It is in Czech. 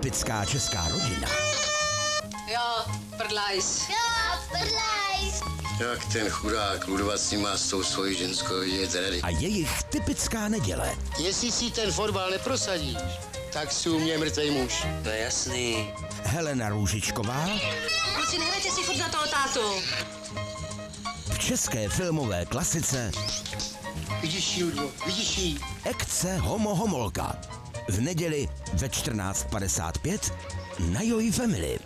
typická česká rodina. Jo, prdlajs. Jo, prdlajs. Jak ten chudák Ludova s ním má s tou svojí ženskou rady. A jejich typická neděle. Jestli si ten fotbal neprosadíš, tak si u mě mrtvý muž. To je jasný. Helena Růžičková Kluci, nehrajte si furt na toho tátu. v české filmové klasice Vidíš ji, Ludvo, vidíš ji. Ekce Homo Homolka. V neděli ve 14.55 na Joy Family.